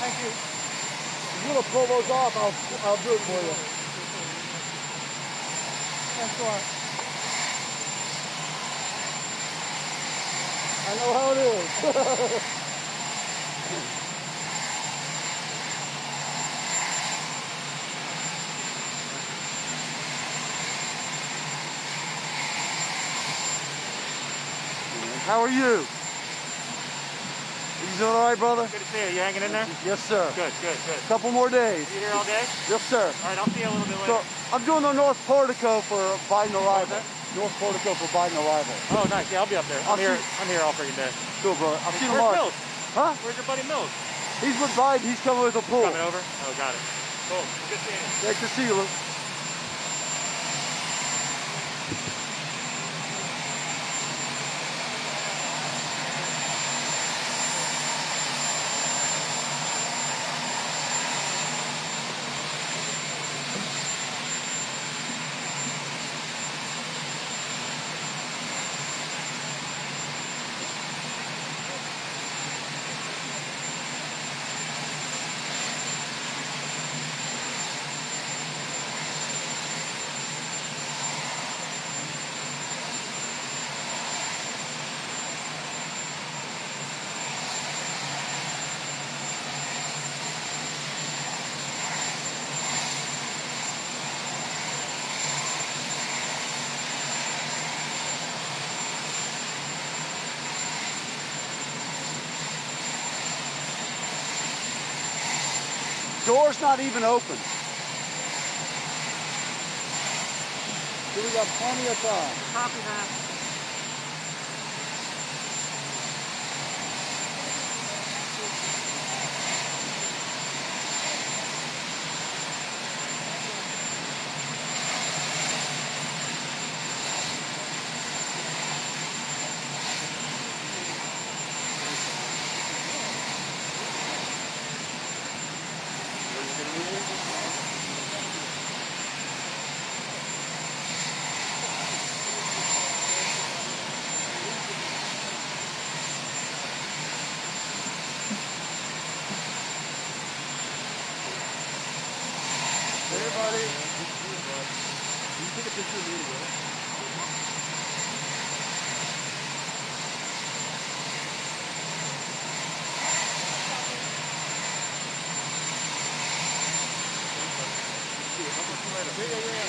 Thank you. If you want to pull those off, I'll, I'll do it for you. Thanks a lot. I know how it is. How are you? You doing all right, brother? Good to see you. You hanging in there? Yes, sir. Good, good, good. Couple more days. You here all day? Yes, sir. All right, I'll see you a little bit So later. I'm doing the North Portico for Biden arrival. North Portico for Biden arrival. Oh, nice. Yeah, I'll be up there. I'll I'm here. see- I'm here all freaking day. Cool, brother. I'll see you Where's tomorrow. Mills? Huh? Where's your buddy Mills? He's with Biden. He's coming with a pool. Coming over? Oh, got it. Cool. Good seeing you. Nice to see you, Luke. The door's not even open. So we got plenty of time. That. Everybody. Yeah, yeah, yeah.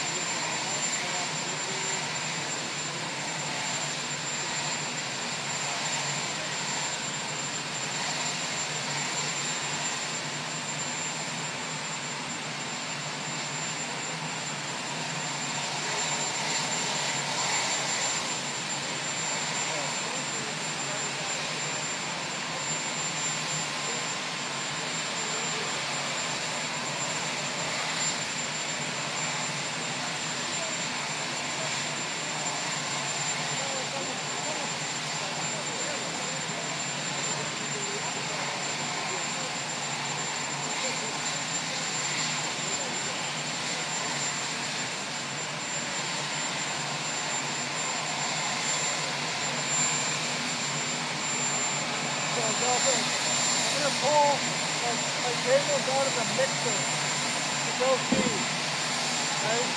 I'm gonna pull my, my cables out of the mixer to go feed. Right?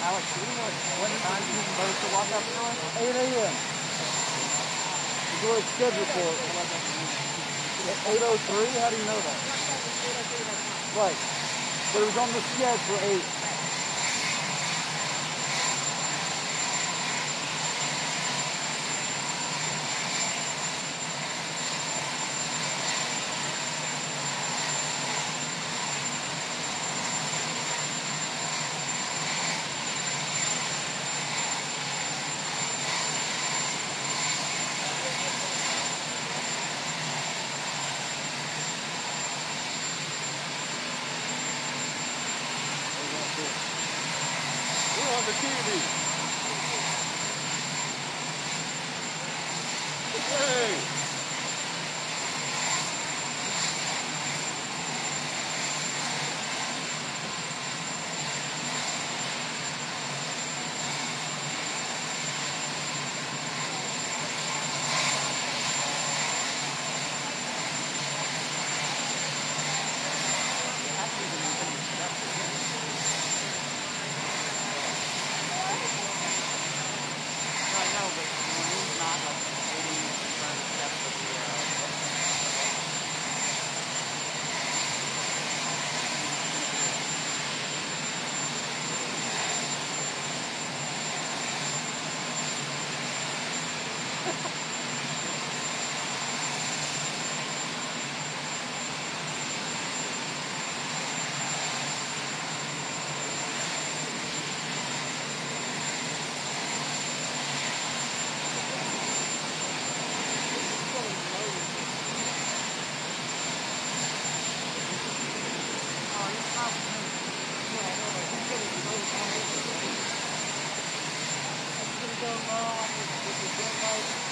Alex, you know what time you're supposed to walk up to us? 8 a.m. So it's scheduled for 803? How do you know that? Right. But it was on the schedule for 8.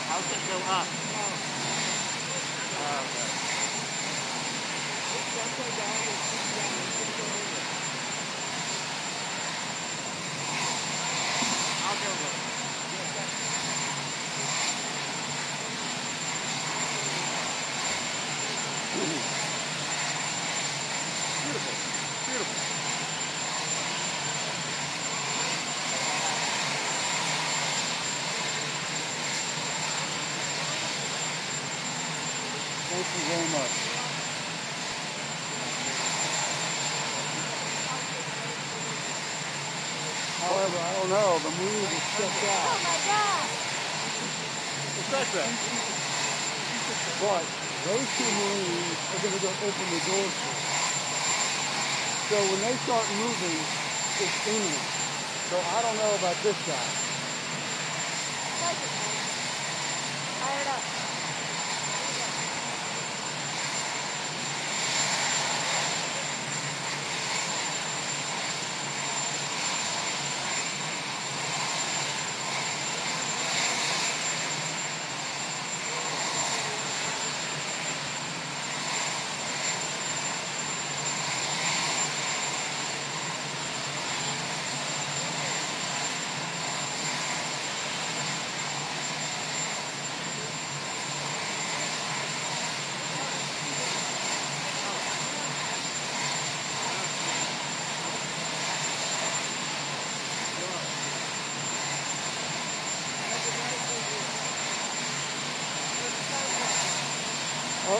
How's it go up? Oh, okay. Thank you very much. However, I don't know. The moon is checked Oh my god! What's that? But those two Marines are going to go open the doors for us. So when they start moving, it's imminent. So I don't know about this guy.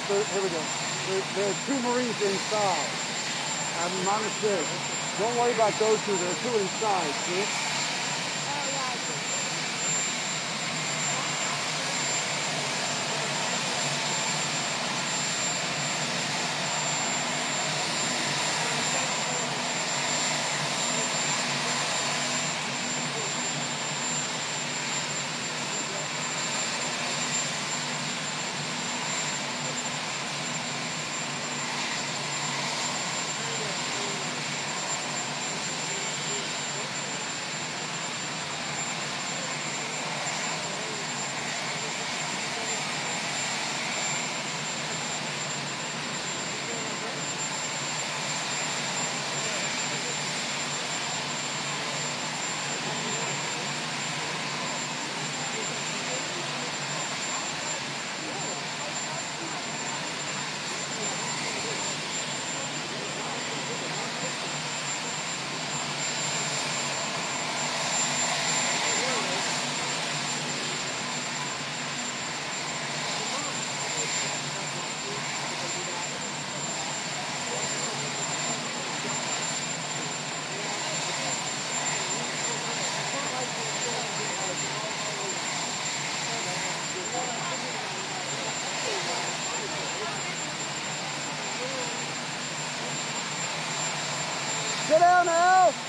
There, here we go. There, there are two Marines inside. I'm minus six. Don't worry about those two. There are two inside. See Sit down, Al.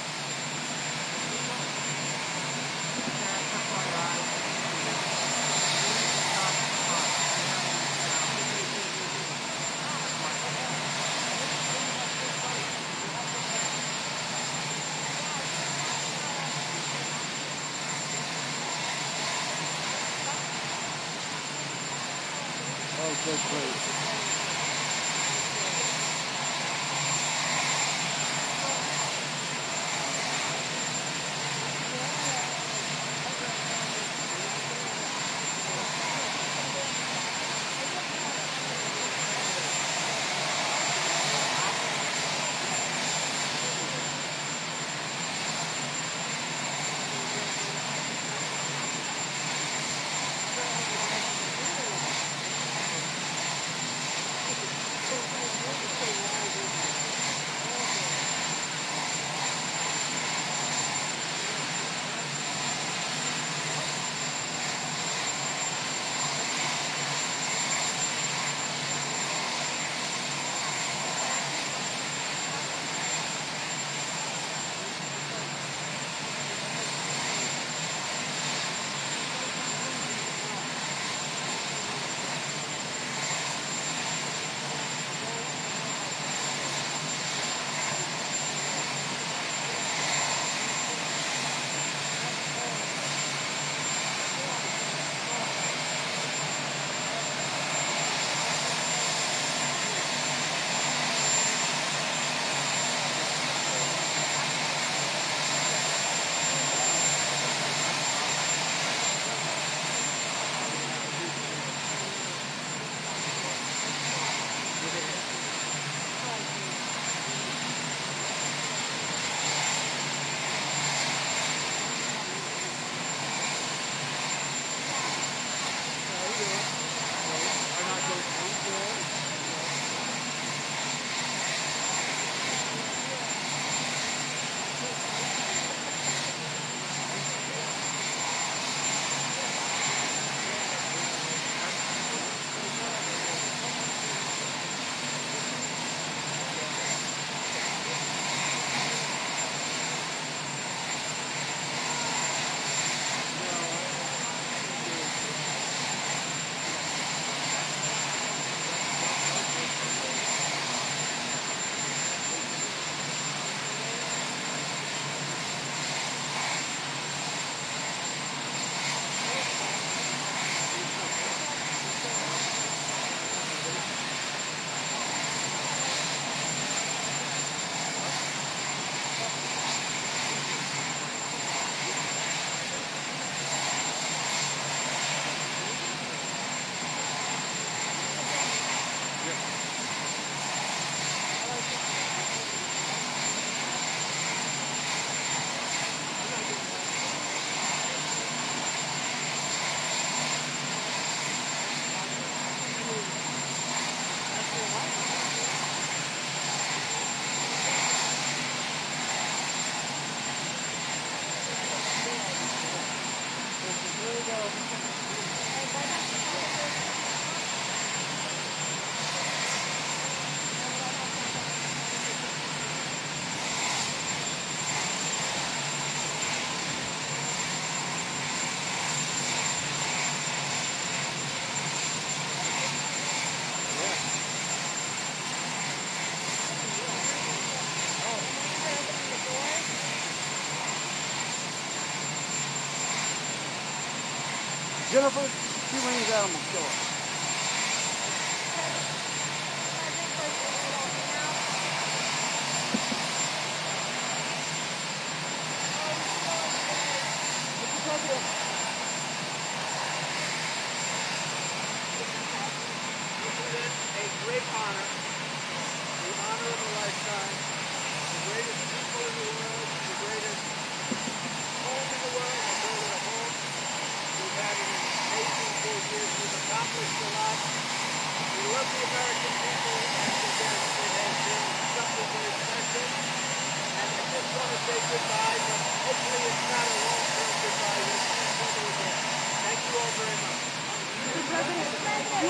Jennifer, she rings animal killer. a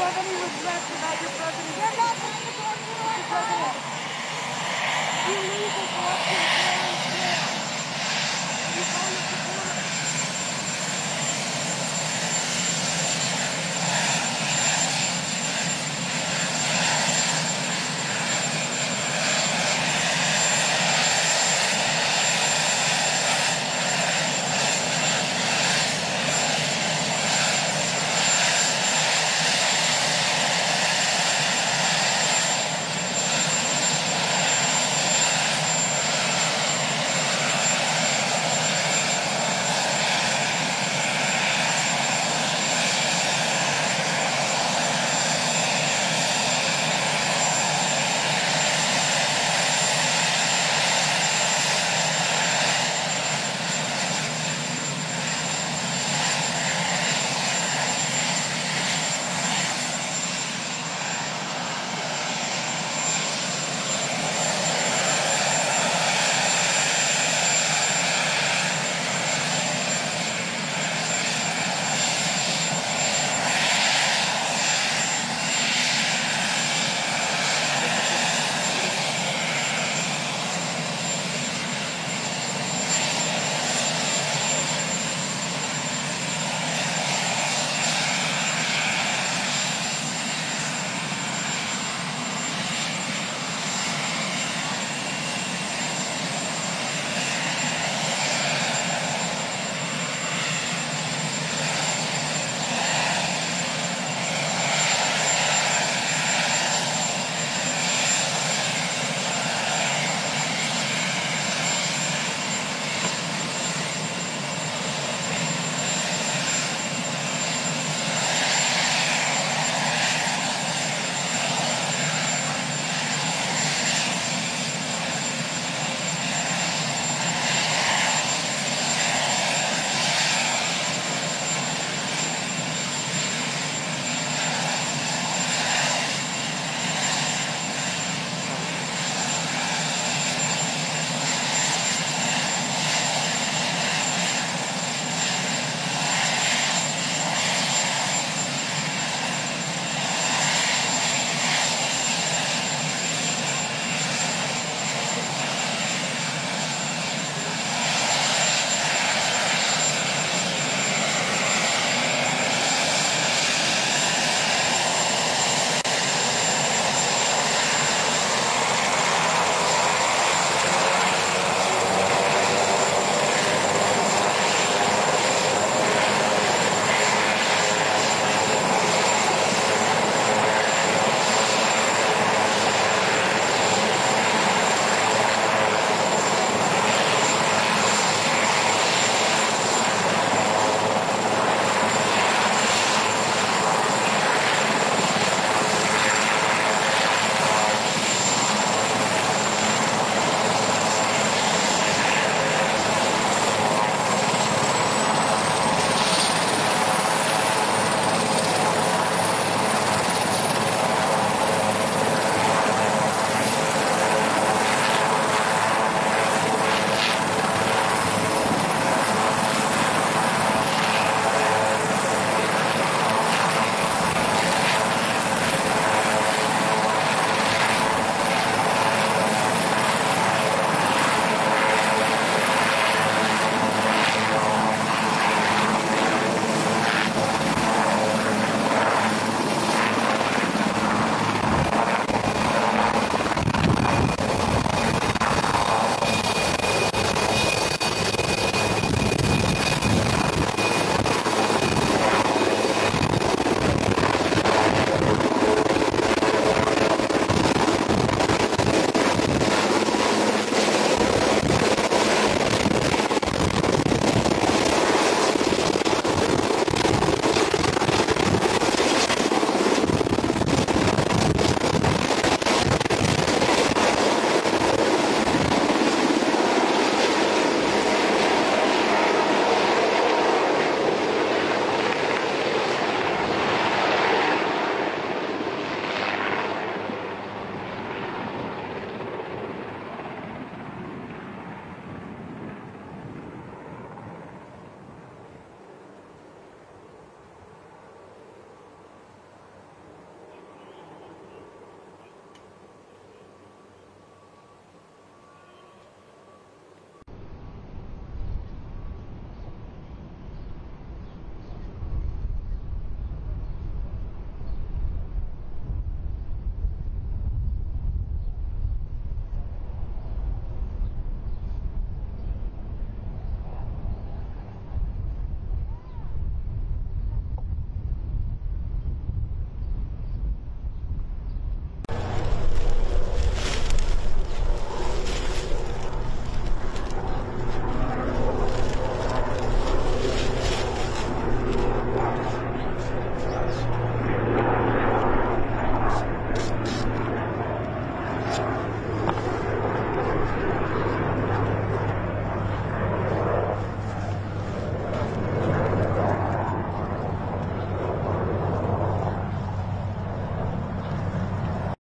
have any regrets about your president. You're not going to go through our president. You leave this election fair. You call